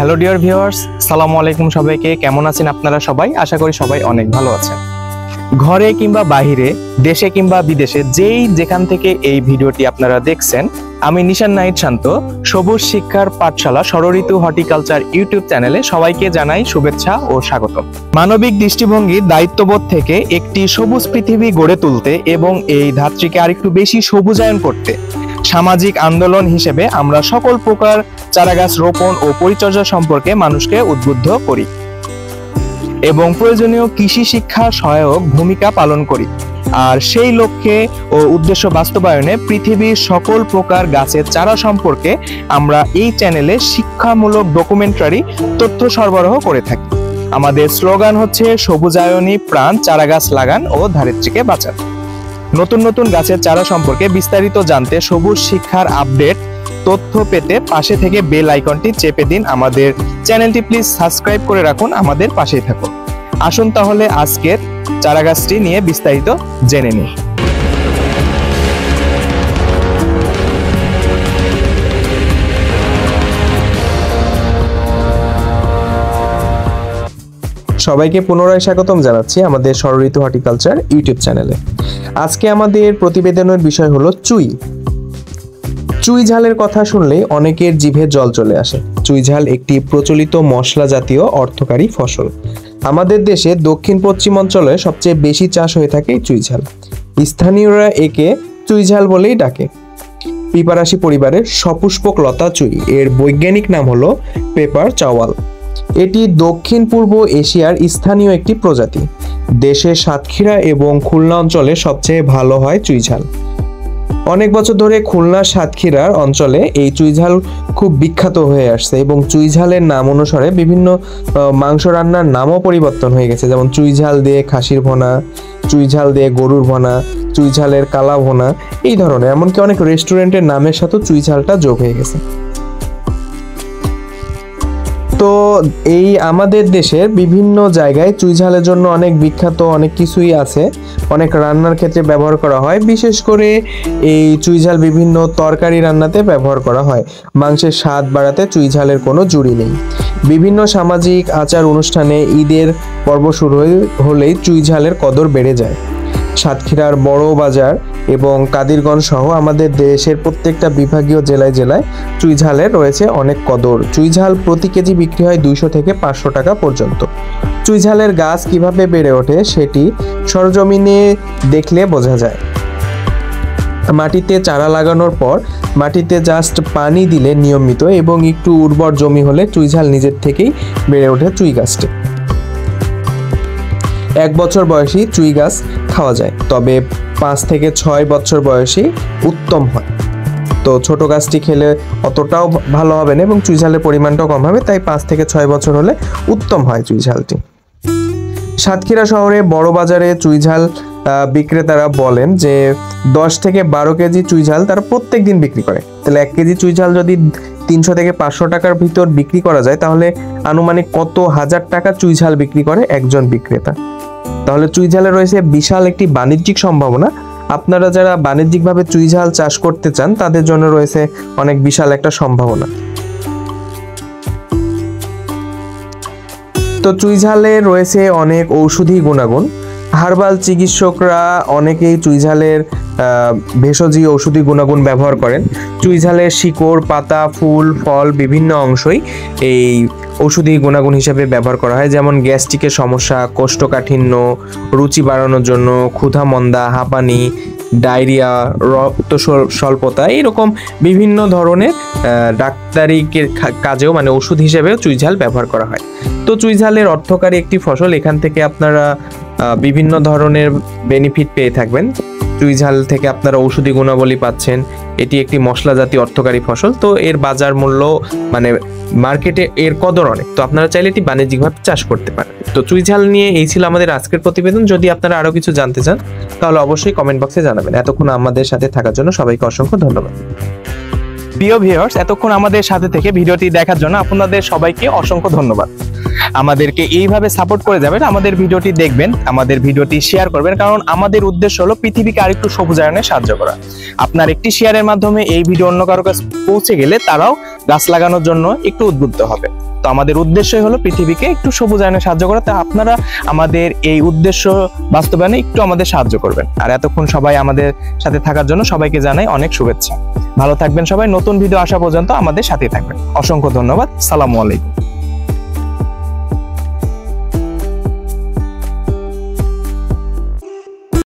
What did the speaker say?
Hello dear viewers সালামু আলাইকুম সবাইকে। কেমন আছেন আপনারা সবাই? আশা করি সবাই অনেক ভালো আছেন। ঘরে কিংবা বাহিরে, দেশে কিংবা বিদেশে, যেই যেখান থেকে এই ভিডিওটি আপনারা দেখছেন, আমি নিশান নাইট শান্ত, সবুজ শিক্ষার পাঠশালা ষড়ঋতু হর্টিকালচার ইউটিউব চ্যানেলে সবাইকে জানাই শুভেচ্ছা ও স্বাগত মানবিক দৃষ্টিভঙ্গির দায়িত্ববোধ থেকে একটি সবুজ পৃথিবী গড়ে তুলতে এবং এই ধাত্রীকে আরেকটু বেশি সবুজায়ন করতে, সামাজিক আন্দোলন হিসেবে আমরা সকল প্রকার চারাগাছ রোপণ ও পরিচর্যা সম্পর্কে মানুষকে উদ্বুদ্ধ করি এবং প্রয়োজনীয় কৃষি শিক্ষা সহায়ক ভূমিকা পালন করি। আর সেই লক্ষ্যে ও উদ্দেশ্য বাস্তবায়নে পৃথিবীর সকল প্রকার গাছের চারা সম্পর্কে আমরা এই চ্যানেলে শিক্ষামূলক ডকুমেন্টারি তথ্য সরবরাহ করে থাকি। আমাদের স্লোগান হচ্ছে সবুজায়নী প্রাণ চারা গাছ লাগান ও ধারিত্রীকে বাঁচান। নতুন নতুন গাছের চারা সম্পর্কে বিস্তারিত জানতে সবুজ শিক্ষার আপডেট তথ্য পেতে পাশে থেকে বেল আইকনটি চেপে দিন আমাদের চ্যানেলটি। প্লিজ সাবস্ক্রাইব করে রাখুন আমাদের পাশেই থাকুন। আসুন তাহলে আজকের চারাগাছটি নিয়ে বিস্তারিত জেনে নিই। সবাইকে পুনরায় স্বাগতম জানাচ্ছি আমাদের ষড়ঋতু হর্টিকালচার ইউটিউব চ্যানেলে। আজকে আমাদের প্রতিবেদনের বিষয় হলো চুই। চুই ঝালের কথা শুনলে অনেকের জিভে জল চলে আসে। চুই ঝাল একটি প্রচলিত মশলা জাতীয় অর্থকারী ফসল। আমাদের দেশে দক্ষিণ পশ্চিম অঞ্চলে সবচেয়ে বেশি চাষ হয়ে থাকে চুই ঝাল স্থানীয়রা একে চুই ঝাল বলেই ডাকে। পিপারাশি পরিবারের সপুষ্পক লতা চুই, এর বৈজ্ঞানিক নাম হলো পেপার চাওয়াল। এটি দক্ষিণ পূর্ব এশিয়ার স্থানীয় একটি প্রজাতি। দেশের সাতক্ষীরা এবং খুলনা অঞ্চলে সবচেয়ে ভালো হয় চুইঝাল। অনেক বছর ধরে খুলনা সাতক্ষীরার অঞ্চলে এই চুইঝাল খুব বিখ্যাত হয়ে আসছে এবং চুইঝালের নাম অনুসারে বিভিন্ন মাংস রান্নার নামও পরিবর্তন হয়ে গেছে। যেমন চুইঝাল দিয়ে খাসির ভোনা, চুইঝাল দিয়ে গরুর ভোনা, চুইঝালের কালা ভোনা, এই ধরনের। এমনকি অনেক রেস্টুরেন্টের নামের সাথেও চুইঝালটা যোগ হয়ে গেছে। তো এই আমাদের দেশের বিভিন্ন জায়গায় চুইঝালের জন্য অনেক বিখ্যাত অনেক কিছুই আছে। অনেক রান্নার ক্ষেত্রে ব্যবহার করা হয়। বিশেষ করে এই চুইঝাল বিভিন্ন তরকারি রান্নাতে ব্যবহার করা হয়। মাংসের স্বাদ বাড়াতে চুইঝালের কোনো জুড়ি নেই। বিভিন্ন সামাজিক আচার অনুষ্ঠানে ঈদের পর্ব শুরু হলেই চুইঝালের কদর বেড়ে যায়। সাতক্ষীরার বড় বাজার এবং কাদিরগঞ্জ সহ আমাদের দেশের প্রত্যেকটা বিভাগীয় জেলায় জেলায় চুইঝালের রয়েছে অনেক কদর। চুইঝাল প্রতি কেজি বিক্রি হয় দুইশো থেকে পাঁচশো টাকা পর্যন্ত। চুইঝালের গাছ কীভাবে বেড়ে ওঠে সেটি সরজমিনে দেখলে বোঝা যায়। মাটিতে চারা লাগানোর পর মাটিতে জাস্ট পানি দিলে নিয়মিত এবং একটু উর্বর জমি হলে চুইঝাল নিজের থেকেই বেড়ে ওঠে চুই গাছটি। এক বছর বয়সী চুই গাছ খাওয়া যায়। তবে পাঁচ থেকে ছয় বছর বয়সী উত্তম হয়। তো ছোট গাছটি খেলে অতটাও ভালো হবে না এবং চুই ঝালের পরিমাণটাও কম হবে, তাই পাঁচ থেকে ছয় বছর হলে উত্তম হয় চুই ঝালটি। সাতক্ষীরা শহরে বড় বাজারে চুইঝাল বিক্রেতারা বলেন যে দশ থেকে বারো কেজি চুইঝাল তারা প্রত্যেক দিন বিক্রি করে। তাহলে এক কেজি চুইঝাল যদি তিনশো থেকে পাঁচশো টাকার ভিতর বিক্রি করা যায়, তাহলে আনুমানিক কত হাজার টাকা চুইঝাল বিক্রি করে একজন বিক্রেতা? তাহলে চুইঝালে রয়েছে বিশাল একটি বাণিজ্যিক সম্ভাবনা। আপনারা যারা বাণিজ্যিকভাবে চুইঝাল চাষ করতে চান, তাদের জন্য রয়েছে অনেক বিশাল একটা সম্ভাবনা। তো চুইঝালে রয়েছে অনেক ঔষধি গুণাগুণ। হার্বাল চিকিৎসকরা অনেকেই চুইঝালের আহ, ভেষজি ঔষধি গুণাগুণ ব্যবহার করেন। চুইঝালের শিকড় পাতা ফুল ফল বিভিন্ন অংশই এই ওষুধি গুণাগুণ হিসেবে ব্যবহার করা হয়। যেমন গ্যাস্ট্রিকের সমস্যা কোষ্ঠকাঠিন্য রুচি বাড়ানোর জন্য ক্ষুধা মন্দা হাঁপানি ডায়রিয়া রক্ত স্বল- স্বল্পতা এরকম বিভিন্ন ধরনের ডাক্তারি কাজেও মানে ওষুধ হিসেবেও চুইঝাল ব্যবহার করা হয়। তো চুইঝালের অর্থকারী একটি ফসল এখান থেকে আপনারা বিভিন্ন ধরনের বেনিফিট পেয়ে থাকবেন। চুইঝাল থেকে আপনারা ঔষধি গুণাবলী পাচ্ছেন। এটি একটি মশলা জাতীয় অর্থকারী ফসল। তো এর বাজার মূল্য মানে মার্কেটে এর কদর অনেক। তো আপনারা চাইলে এটি বাণিজ্যিকভাবে চাষ করতে পারেন। তো চুইঝাল নিয়ে এই ছিল আমাদের আজকের প্রতিবেদন। যদি আপনারা আরও কিছু জানতে চান, তাহলে অবশ্যই কমেন্ট বক্সে জানাবেন। এতক্ষণ আমাদের সাথে থাকার জন্য সবাইকে অসংখ্য ধন্যবাদ। প্রিয় ভিউয়ার্স এতক্ষণ আমাদের সাথে থেকে ভিডিওটি দেখার জন্য আপনাদের সবাইকে অসংখ্য ধন্যবাদ। আমাদেরকে এইভাবে সাপোর্ট করে যাবেন। আমাদের ভিডিওটি দেখবেন, আমাদের ভিডিওটি শেয়ার করবেন। কারণ আমাদের উদ্দেশ্য হলো পৃথিবীকে আরেকটু সবুজায়নে সাহায্য করা। আপনার একটি শেয়ারের মাধ্যমে এই ভিডিও অন্য কারও কাছে পৌঁছে গেলে তারাও গাছ লাগানোর জন্য একটু উদ্বুদ্ধ হবে। তো আমাদের উদ্দেশ্যই হলো পৃথিবীকে একটু সবুজায়নে সাহায্য করা। তা আপনারা আমাদের এই উদ্দেশ্য বাস্তবায়নে একটু আমাদের সাহায্য করবেন। আর এতক্ষণ সবাই আমাদের সাথে থাকার জন্য সবাইকে জানাই অনেক শুভেচ্ছা। ভালো থাকবেন সবাই। নতুন ভিডিও আসা পর্যন্ত আমাদের সাথে থাকবেন। অসংখ্য ধন্যবাদ। সালামু আলাইকুম।